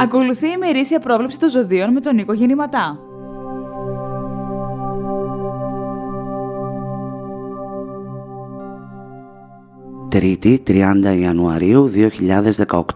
Ακολουθεί η ημερήσια πρόβλεψη των ζωδίων με τον Νίκο Γεννηματά. Τρίτη 30 Ιανουαρίου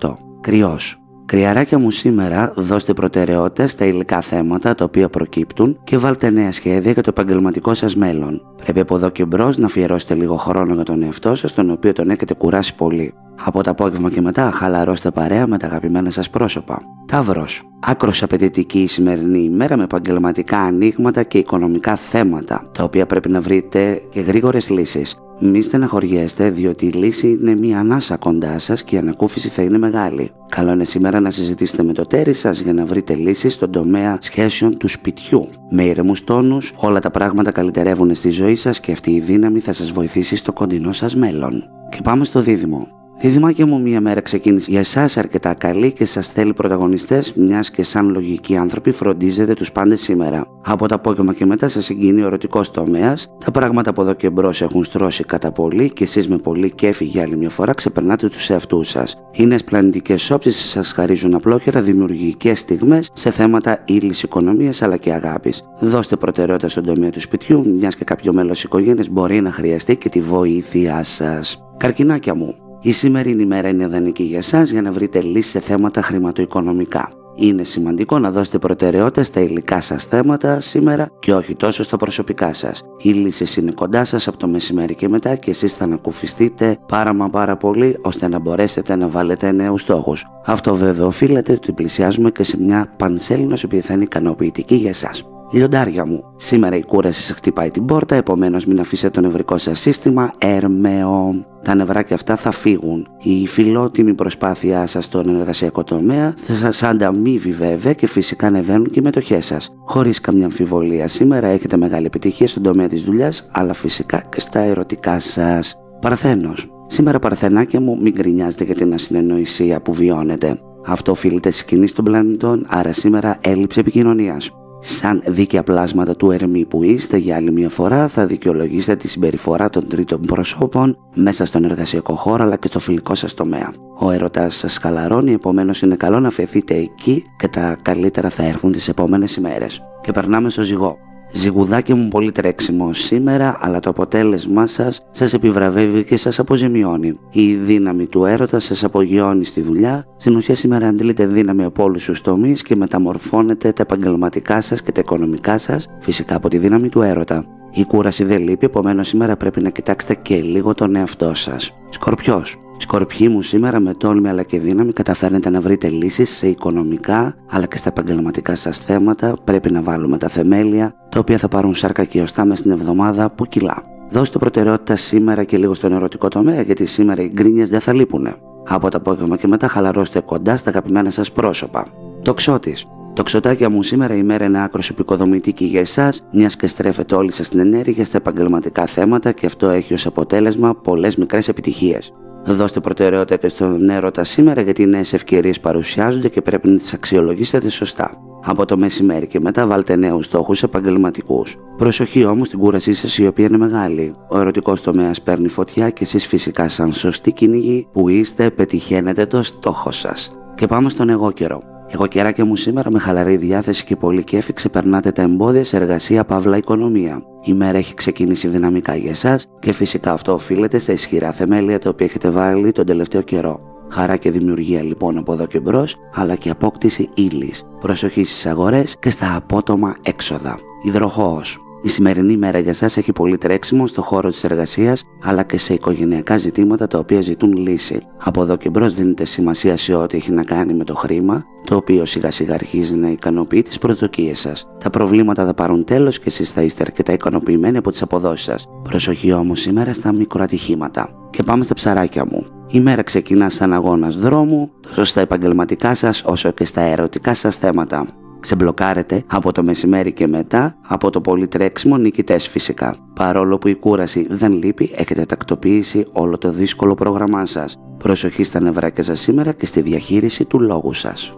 2018 Κρυός Κρυαράκια μου σήμερα δώστε προτεραιότητα στα υλικά θέματα τα οποία προκύπτουν και βάλτε νέα σχέδια για το επαγγελματικό σας μέλλον. Πρέπει από εδώ και μπρος να αφιερώσετε λίγο χρόνο για τον εαυτό σας, τον οποίο τον έχετε κουράσει πολύ. Από το απόγευμα και μετά χαλαρώστε παρέα με τα αγαπημένα σας πρόσωπα. Ταύρος. Άκρος απαιτητική η σημερινή ημέρα με επαγγελματικά ανοίγματα και οικονομικά θέματα, τα οποία πρέπει να βρείτε και γρήγορες λύσεις. Μη στεναχωριέστε, διότι η λύση είναι μία ανάσα κοντά σας και η ανακούφιση θα είναι μεγάλη. Καλό είναι σήμερα να συζητήσετε με το τέρι σας για να βρείτε λύσεις στον τομέα σχέσεων του σπιτιού. Με ήρεμου τόνους, όλα τα πράγματα καλυτερεύουν στη ζωή σας και αυτή η δύναμη θα σας βοηθήσει στο κοντινό σας μέλλον. Και πάμε στο δίδυμο. Διδυμάκια μου μία μέρα ξεκίνησε για εσάς αρκετά καλή και σας θέλει πρωταγωνιστές, μιας και σαν λογικοί άνθρωποι φροντίζετε τους πάντες σήμερα. Από το απόγευμα και μετά σας συγκινεί ο ερωτικός τομέας, τα πράγματα από εδώ και μπρος έχουν στρώσει κατά πολύ και εσείς με πολύ κέφι για άλλη μια φορά ξεπερνάτε τους εαυτούς σας. Οι νέε πλανητικέ όψεις σας χαρίζουν απλόχερα δημιουργικές στιγμές σε θέματα ύλης οικονομίας αλλά και αγάπης. Δώστε προτεραιότητα στον τομέα του σπιτιού, μιας και κάποιο μέλος οικογένειας μπορεί να χρειαστεί και τη βοήθειά σας. Καρκινάκια μου, η σημερινή ημέρα είναι ιδανική για εσά για να βρείτε λύσεις σε θέματα χρηματοοικονομικά. Είναι σημαντικό να δώσετε προτεραιότητα στα υλικά σας θέματα σήμερα και όχι τόσο στα προσωπικά σας. Οι λύσεις είναι κοντά σας από το μεσημέρι και μετά και εσείς θα ανακουφιστείτε πάρα μα πάρα πολύ ώστε να μπορέσετε να βάλετε νέους στόχους. Αυτό βέβαια οφείλεται ότι πλησιάζουμε και σε μια πανσέλινος η οποία θα είναι ικανοποιητική για εσά. Λιοντάρια μου, σήμερα η κούραση σα χτυπάει την πόρτα, επομένως μην αφήσετε το νευρικό σας σύστημα έρμεο. Τα νευράκια αυτά θα φύγουν. Η φιλότιμη προσπάθειά σας στον εργασιακό τομέα θα σας ανταμείβει βέβαια και φυσικά ανεβαίνουν και οι μετοχές σας. Χωρίς καμιά αμφιβολία, σήμερα έχετε μεγάλη επιτυχία στον τομέα της δουλειάς, αλλά φυσικά και στα ερωτικά σας. Παρθένος. Σήμερα, παρθενάκια μου, μην γκρινιάζετε για την ασυνεννοησία που βιώνετε. Αυτό οφείλεται στι κινήσει των πλανητών, άρα σήμερα έλλειψη επικοινωνίας. Σαν δίκαια πλάσματα του ερμή που είστε για άλλη μια φορά θα δικαιολογήσετε τη συμπεριφορά των τρίτων προσώπων μέσα στον εργασιακό χώρο αλλά και στο φιλικό σας τομέα. Ο έρωτας σας χαλαρώνει επομένως είναι καλό να φεθείτε εκεί και τα καλύτερα θα έρθουν τις επόμενες ημέρες. Και περνάμε στο ζυγό. Ζυγουδάκι μου πολύ τρέξιμο σήμερα, αλλά το αποτέλεσμά σας σας επιβραβεύει και σας αποζημιώνει. Η δύναμη του έρωτα σας απογειώνει στη δουλειά. Στην ουσία σήμερα αντιλείτε δύναμη από όλους τους τομείς και μεταμορφώνετε τα επαγγελματικά σας και τα οικονομικά σας, φυσικά από τη δύναμη του έρωτα. Η κούραση δεν λείπει, επομένως σήμερα πρέπει να κοιτάξετε και λίγο τον εαυτό σας. Σκορπιός. Σκορπιοί μου σήμερα με τόλμη αλλά και δύναμη καταφέρνετε να βρείτε λύσεις σε οικονομικά αλλά και στα επαγγελματικά σας θέματα. Πρέπει να βάλουμε τα θεμέλια τα οποία θα πάρουν σάρκα και οστά μέσα στην εβδομάδα που κιλά. Δώστε προτεραιότητα σήμερα και λίγο στον ερωτικό τομέα γιατί σήμερα οι γκρίνιες δεν θα λείπουνε. Από το απόγευμα και μετά χαλαρώστε κοντά στα αγαπημένα σας πρόσωπα. Το ξώτης. Το ξωτάκια μου σήμερα η μέρα είναι άκρος επικοδομητική για εσάς, μιας και στρέφετε όλοι σας την ενέργεια στα επαγγελματικά θέματα και αυτό έχει ως αποτέλεσμα πολλές μικρές επιτυχίες. Δώστε προτεραιότητα και στον έρωτα σήμερα γιατί οι νέες ευκαιρίες παρουσιάζονται και πρέπει να τις αξιολογήσετε σωστά. Από το μεσημέρι και μετά βάλτε νέους στόχους επαγγελματικούς. Προσοχή όμως στην κούρασή σας η οποία είναι μεγάλη. Ο ερωτικός τομέας παίρνει φωτιά και εσείς φυσικά σαν σωστή κυνηγή που είστε πετυχαίνετε το στόχο σας. Και πάμε στον εγώ καιρό. Εγώ κεράκια μου σήμερα με χαλαρή διάθεση και πολύ κέφι ξεπερνάτε τα εμπόδια σε εργασία παύλα οικονομία. Η μέρα έχει ξεκινήσει δυναμικά για εσάς και φυσικά αυτό οφείλεται στα ισχυρά θεμέλια τα οποία έχετε βάλει τον τελευταίο καιρό. Χαρά και δημιουργία λοιπόν από εδώ και μπρος, αλλά και απόκτηση ύλης. Προσοχή στις αγορές και στα απότομα έξοδα. Υδροχώος. Η σημερινή μέρα για σας έχει πολύ τρέξιμο στο χώρο της εργασίας αλλά και σε οικογενειακά ζητήματα τα οποία ζητούν λύση. Από εδώ και μπρος δίνετε σημασία σε ό,τι έχει να κάνει με το χρήμα, το οποίο σιγά σιγά αρχίζει να ικανοποιεί τις προσδοκίες σας. Τα προβλήματα θα πάρουν τέλος και εσείς θα είστε αρκετά ικανοποιημένοι από τις αποδόσεις σας. Προσοχή όμως σήμερα στα μικροατυχήματα. Και πάμε στα ψαράκια μου. Η μέρα ξεκινά σαν αγώνας δρόμου, τόσο στα επαγγελματικά σας όσο και στα ερωτικά σας θέματα ξεμπλοκάρετε από το μεσημέρι και μετά από το πολύ τρέξιμο νικητές φυσικά. Παρόλο που η κούραση δεν λείπει, έχετε τακτοποιήσει όλο το δύσκολο πρόγραμμά σας. Προσοχή στα νευράκια σας σήμερα και στη διαχείριση του λόγου σας.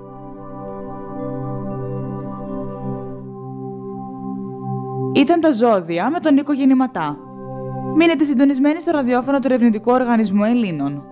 Ήταν τα ζώδια με τον Νίκο Γεννηματά. Μείνετε συντονισμένοι στο ραδιόφωνο του Ερευνητικού Οργανισμού Ελλήνων.